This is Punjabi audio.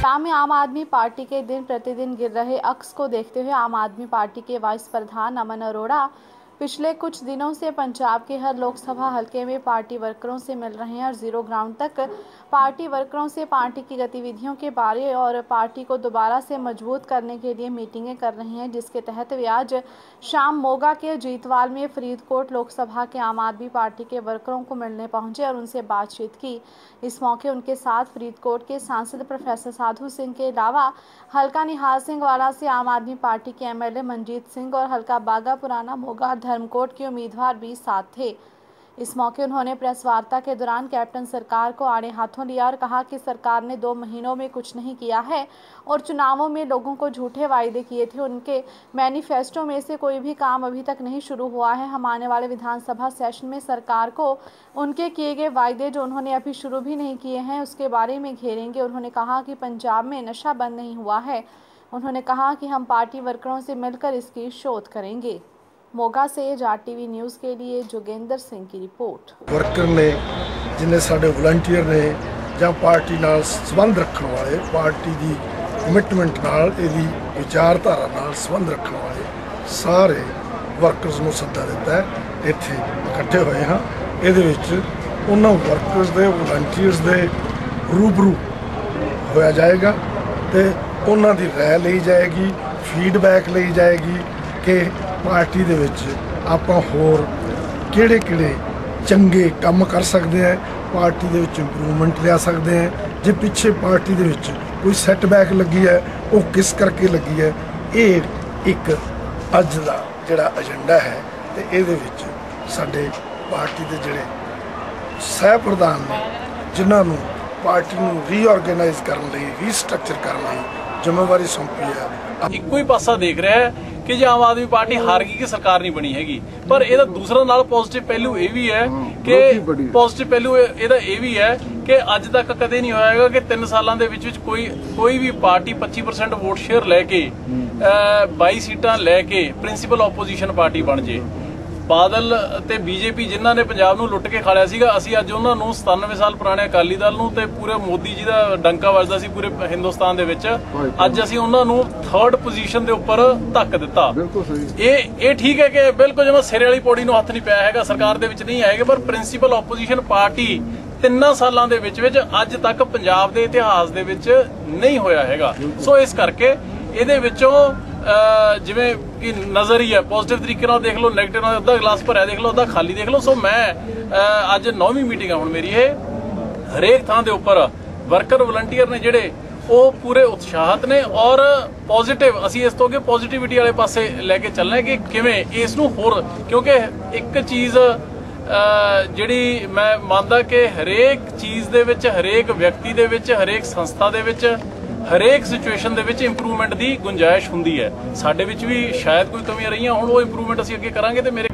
पंजाब में आम आदमी पार्टी के दिन प्रतिदिन गिर रहे अक्स को देखते हुए आम आदमी पार्टी के वाइस प्रधान अमन अरोड़ा पिछले कुछ दिनों से पंजाब के हर लोकसभा हलके में पार्टी वर्करों से मिल रहे हैं और ज़ीरो ग्राउंड तक पार्टी वर्करों से पार्टी की गतिविधियों के बारे और पार्टी को दोबारा से मज़बूत करने के लिए मीटिंगें कर रहे हैं, जिसके तहत वे आज शाम मोगा के जीतवाल में फरीदकोट लोकसभा के आम आदमी पार्टी के वर्करों को मिलने पहुँचे और उनसे बातचीत की। इस मौके उनके साथ फरीदकोट के सांसद प्रोफेसर साधु सिंह के अलावा हल्का निहाल सिंह वाला से आम आदमी पार्टी के एमएलए मनजीत सिंह और हल्का बागा पुराना मोगा धर्मकोट के उम्मीदवार भी साथ थे। इस मौके उन्होंने प्रेस वार्ता के दौरान कैप्टन सरकार को आड़े हाथों लिया और कहा कि सरकार ने दो महीनों में कुछ नहीं किया है और चुनावों में लोगों को झूठे वायदे किए थे। उनके मैनिफेस्टो में से कोई भी काम अभी तक नहीं शुरू हुआ है। हम आने वाले विधानसभा सेशन में सरकार को उनके किए गए वायदे जो उन्होंने अभी शुरू भी नहीं किए हैं, उसके बारे में घेरेंगे। उन्होंने कहा कि पंजाब में नशा बंद नहीं हुआ है। उन्होंने कहा कि हम पार्टी वर्करों से मिलकर इसकी शोध करेंगे। मोगा से जाट टीवी न्यूज़ के लिए जोगेंद्र सिंह की रिपोर्ट ਵਰਕਰ ਨੇ ਜਿੰਨੇ ਸਾਡੇ ਵਲੰਟੀਅਰ ਨੇ ਜਾਂ ਪਾਰਟੀ ਨਾਲ ਸੰਬੰਧ ਰੱਖਣ ਵਾਲੇ ਪਾਰਟੀ ਦੀ ਕਮਿਟਮੈਂਟ ਨਾਲ ਇਹਦੀ ਵਿਚਾਰਧਾਰਾ ਨਾਲ ਸੰਬੰਧ ਰੱਖਣ ਵਾਲੇ ਸਾਰੇ ਵਰਕਰਸ ਨੂੰ ਸੱਦਾ ਦਿੱਤਾ ਹੈ ਇੱਥੇ ਇਕੱਠੇ ਹੋਏ ਹਾਂ ਇਹਦੇ ਵਿੱਚ ਉਹਨਾਂ ਵਰਕਰਸ ਦੇ ਵਲੰਟੀਅਰਸ ਦੇ ਰੂਬਰੂ ਹੋਇਆ ਜਾਏਗਾ ਤੇ ਉਹਨਾਂ ਦੀ ਰਾਏ ਲਈ ਜਾਏਗੀ ਫੀਡਬੈਕ ਲਈ ਜਾਏਗੀ ਕਿ ਪਾਰਟੀ ਦੇ ਵਿੱਚ ਆਪਾਂ ਹੋਰ ਕਿਹੜੇ ਕਿਹੜੇ ਚੰਗੇ ਕੰਮ ਕਰ ਸਕਦੇ ਆ, ਪਾਰਟੀ ਦੇ ਵਿੱਚ ਇੰਪਰੂਵਮੈਂਟ ਲਿਆ ਸਕਦੇ ਆ, ਜੇ ਪਿੱਛੇ ਪਾਰਟੀ ਦੇ ਵਿੱਚ ਕੋਈ ਸੈਟਬੈਕ ਲੱਗੀ ਹੈ, ਉਹ ਕਿਸ ਕਰਕੇ ਲੱਗੀ ਹੈ, ਇਹ ਇੱਕ ਅੱਜ ਦਾ ਜਿਹੜਾ ਏਜੰਡਾ ਹੈ ਤੇ ਇਹਦੇ ਵਿੱਚ ਸਾਡੇ ਪਾਰਟੀ ਦੇ ਜਿਹੜੇ ਸਹਿ ਪ੍ਰਧਾਨ ਨੇ, ਜਿਨ੍ਹਾਂ ਨੂੰ ਪਾਰਟੀ ਨੂੰ ਰੀਆਰਗੇਨਾਈਜ਼ ਕਰਨ ਲਈ ਰੀਸਟਰਕਚਰ ਕਰਨ ਲਈ ਜ਼ਿੰਮੇਵਾਰੀ ਸੌਂਪੀ ਹੈ। ਇੱਕੋ ਹੀ ਪਾਸਾ ਦੇਖ ਰਿਹਾ ਹੈ ਕਿ ਜੇ ਆਮ ਆਦਮੀ ਪਾਰਟੀ ਹਾਰ ਗਈ ਕਿ ਸਰਕਾਰ ਨਹੀਂ ਬਣੀ ਹੈਗੀ। ਪਰ ਇਹਦਾ ਦੂਸਰਾ ਨਾਲ ਪੋਜ਼ਿਟਿਵ ਪਹਿਲੂ ਇਹ ਵੀ ਹੈ ਕਿ ਪੋਜ਼ਿਟਿਵ ਪਹਿਲੂ ਇਹ- ਇਹਦਾ ਇਹ ਵੀ ਹੈ ਕਿ ਅੱਜ ਤੱਕ ਕਦੇ ਨਹੀਂ ਹੋਇਆ ਹੈਗਾ ਕਿ 3 ਸਾਲਾਂ ਦੇ ਵਿੱਚ ਵਿੱਚ ਕੋਈ ਕੋਈ ਵੀ ਪਾਰਟੀ 25% ਵੋਟ ਸ਼ੇਅਰ ਲੈ ਕੇ ਅਹ, 22 ਸੀਟਾਂ ਲੈ ਕੇ ਪ੍ਰਿੰਸੀਪਲ ਆਪੋਜੀਸ਼ਨ ਪਾਰਟੀ ਬਣ ਜੇ। ਬਾਦਲ ਤੇ ਬੀਜੇਪੀ ਜਿਨ੍ਹਾਂ ਨੇ ਪੰਜਾਬ ਨੂੰ ਲੁੱਟ ਕੇ ਖਾ ਲਿਆ ਸੀਗਾ ਅਸੀਂ ਅੱਜ ਉਹਨਾਂ ਨੂੰ 97 ਸਾਲ ਪੁਰਾਣੇ ਅਕਾਲੀ ਦਲ ਨੂੰ ਤੇ ਪੂਰੇ ਮੋਦੀ ਜੀ ਦਾ ਡੰਕਾ ਵੱਜਦਾ ਸੀ ਪੂਰੇ ਹਿੰਦੁਸਤਾਨ ਦੇ ਵਿੱਚ। ਅੱਜ ਅਸੀਂ ਉਹਨਾਂ ਨੂੰ ਥਰਡ ਪੋਜੀਸ਼ਨ ਦੇ ਉੱਪਰ ਧੱਕ ਦਿੱਤਾ। ਇਹ ਇਹ ਠੀਕ ਹੈ ਕਿ ਬਿਲਕੁਲ ਜਿਵੇਂ ਸਿਰੇ ਵਾਲੀ ਪੌੜੀ ਨੂੰ ਹੱਥ ਨਹੀਂ ਪਿਆ ਹੈਗਾ ਸਰਕਾਰ ਦੇ ਵਿੱਚ ਨਹੀਂ ਆਏਗਾ ਪਰ ਪ੍ਰਿੰਸੀਪਲ ਆਪੋਜੀਸ਼ਨ ਪਾਰਟੀ ਤਿੰਨਾਂ ਸਾਲਾਂ ਦੇ ਵਿੱਚ ਵਿੱਚ ਅੱਜ ਤੱਕ ਪੰਜਾਬ ਦੇ ਇਤਿਹਾਸ ਦੇ ਵਿੱਚ ਨਹੀਂ ਹੋਇਆ ਹੈਗਾ। ਸੋ ਇਸ ਕਰਕੇ ਇਹਦੇ ਵਿੱਚੋਂ ਜਿਵੇਂ ਕਿ ਨਜ਼ਰ ਹੀ ਹੈ ਪੋਜ਼ਿਟਿਵ ਤਰੀਕੇ ਨਾਲ ਦੇਖ ਲਓ 네ਗੇਟਿਵ ਨਾਲ, ਅੱਧਾ ਗਲਾਸ ਭਰਿਆ ਦੇਖ ਲਓ, ਅੱਧਾ ਖਾਲੀ ਦੇਖ ਲਓ। ਸੋ ਮੈਂ ਅੱਜ ਨੌਵੀਂ ਮੀਟਿੰਗ ਹੈ ਹੁਣ ਮੇਰੀ ਇਹ। ਹਰੇਕ ਥਾਂ ਦੇ ਉੱਪਰ ਵਰਕਰ ਵਲੰਟੀਅਰ ਨੇ ਜਿਹੜੇ, ਉਹ ਪੂਰੇ ਉਤਸ਼ਾਹਤ ਨੇ ਔਰ ਪੋਜ਼ਿਟਿਵ ਅਸੀਂ ਇਸ ਤੋਂ ਅੱਗੇ ਪੋਜ਼ਿਟਿਵਿਟੀ ਵਾਲੇ ਪਾਸੇ ਲੈ ਕੇ ਚੱਲਣਾ ਕਿ ਕਿਵੇਂ ਇਸ ਨੂੰ ਹੋਰ, ਕਿਉਂਕਿ ਇੱਕ ਚੀਜ਼ ਜਿਹੜੀ ਮੈਂ ਮੰਨਦਾ ਕਿ ਹਰੇਕ ਚੀਜ਼ ਦੇ ਵਿੱਚ, ਹਰੇਕ ਵਿਅਕਤੀ ਦੇ ਵਿੱਚ, ਹਰੇਕ ਸੰਸਥਾ ਦੇ ਵਿੱਚ ਹਰੇਕ ਸਿਚੁਏਸ਼ਨ ਦੇ ਵਿੱਚ ਇੰਪਰੂਵਮੈਂਟ ਦੀ ਗੁੰਜਾਇਸ਼ ਹੁੰਦੀ ਹੈ। ਸਾਡੇ ਵਿੱਚ ਵੀ ਸ਼ਾਇਦ ਕੋਈ ਕਮੀਆਂ ਰਹੀਆਂ, ਹੁਣ ਉਹ ਇੰਪਰੂਵਮੈਂਟ ਅਸੀਂ ਅੱਗੇ ਕਰਾਂਗੇ ਤੇ ਮੇਰੇ